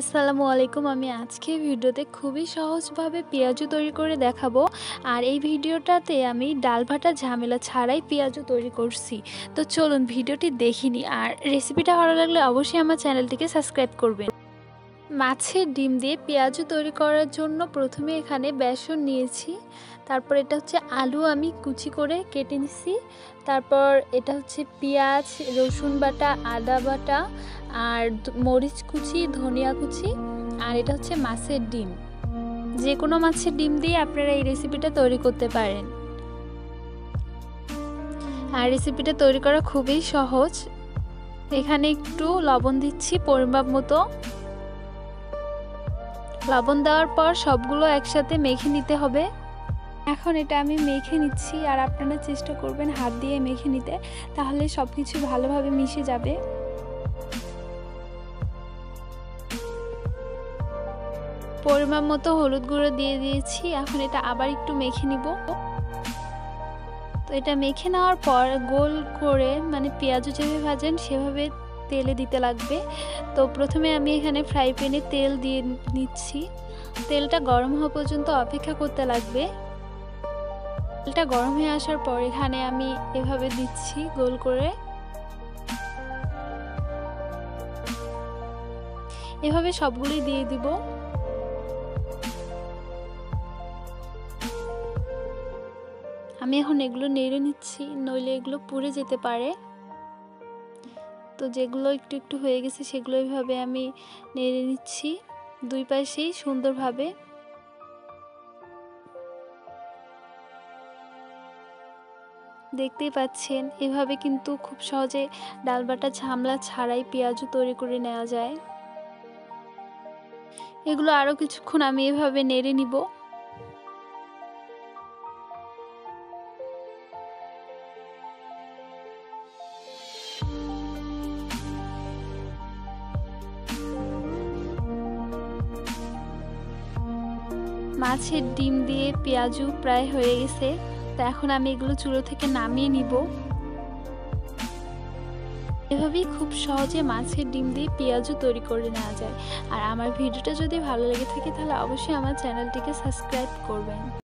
আসসালামু আলাইকুম। আমি আজকে ভিডিওতে খুবই সহজভাবে পেঁয়াজু তৈরি করে দেখাবো। আর এই ভিডিওটাতে আমি ডাল ভাটা ঝামেলা ছাড়াই পেঁয়াজু তৈরি করছি। তো চলুন ভিডিওটি দেখিনি আর রেসিপিটা ভালো লাগলে অবশ্যই আমার চ্যানেলটিকে সাবস্ক্রাইব করবেন। মাছের ডিম দিয়ে পেঁয়াজও তৈরি করার জন্য প্রথমে এখানে বেসন নিয়েছি। তারপর এটা হচ্ছে আলু আমি কুচি করে কেটে নিছি। তারপর এটা হচ্ছে পেঁয়াজ, রসুন বাটা, আদা বাটা আর মরিচ কুচি, ধনিয়া কুচি আর এটা হচ্ছে মাছের ডিম। যে কোনো মাছের ডিম দিয়ে আপনারা এই রেসিপিটা তৈরি করতে পারেন। আর রেসিপিটা তৈরি করা খুবই সহজ। এখানে একটু লবণ দিচ্ছি পরিমাপ মতো। লবণ দেওয়ার পর সবগুলো একসাথে মেখে নিতে হবে। এখন এটা আমি মেখে নিচ্ছি আর আপনারা চেষ্টা করবেন হাত দিয়ে মেখে নিতে, তাহলে সব কিছু ভালোভাবে মিশে যাবে। পরিমাণ মতো হলুদ গুঁড়ো দিয়ে দিয়েছি, এখন এটা আবার একটু মেখে নিব। তো এটা মেখে নেওয়ার পর গোল করে মানে পেঁয়াজু যেভাবে ভাজেন সেভাবে তেলে দিতে লাগবে। তো প্রথমে আমি এখানে ফ্রাই প্যানে তেল দিয়ে নিচ্ছি। তেলটা গরম হওয়া পর্যন্ত অপেক্ষা করতে লাগবে। তেলটা গরম হয়ে আসার পর এখানে আমি এভাবে দিচ্ছি গোল করে। এভাবে সবগুলি দিয়ে দিব। আমি এখন এগুলো নেড়ে নিচ্ছি, নইলে এগুলো পুড়ে যেতে পারে। তো যেগুলো একটু একটু হয়ে গেছে সেগুলো এইভাবে আমি নেড়ে নিচ্ছি। দুই পাশেই সুন্দরভাবে। দেখতেই পাচ্ছেন, এভাবে কিন্তু খুব সহজে ডালবাটা ঝামলা ছাড়াই পেঁয়াজও তৈরি করে নেওয়া যায়। এগুলো আরও কিছুক্ষণ আমি এভাবে নেড়ে নিব। মাছের ডিম দিয়ে পেঁয়াজু প্রায় হয়ে গেছে, তো এখন আমি এগুলো চুলো থেকে নামিয়ে নিব। এভাবেই খুব সহজে মাছের ডিম দিয়ে পেঁয়াজু তৈরি করে নেওয়া যায়। আর আমার ভিডিওটা যদি ভালো লেগে থাকে তাহলে অবশ্যই আমার চ্যানেলটিকে সাবস্ক্রাইব করবেন।